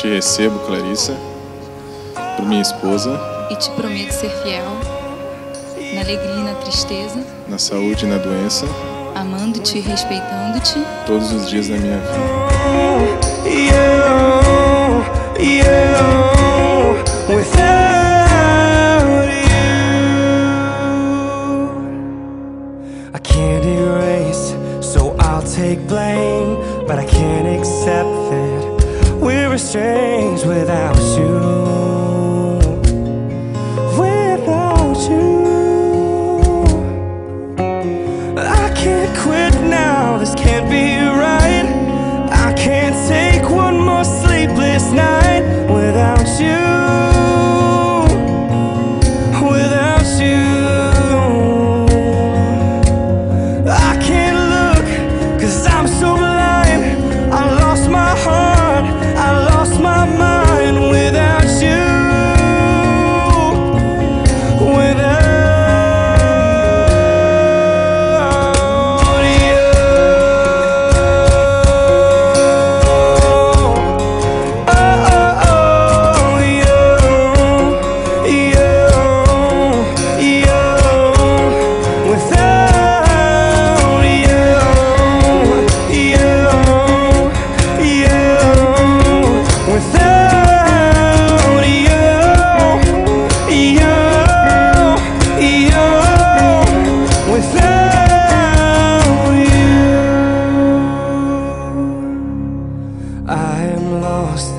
Te recebo, Clarissa, por minha esposa, e te prometo ser fiel na alegria e na tristeza, na saúde e na doença, amando-te e respeitando-te, todos os dias da minha vida. you, you, without you. I can't erase, so I'll take blame, but I can't accept that we're without you. Without you. I can't quit now, this can't be right. I am lost,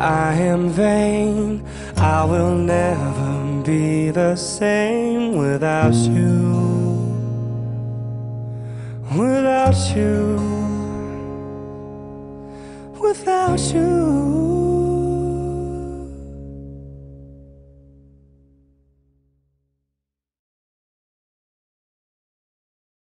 I am vain. I will never be the same without you. Without you. Without you.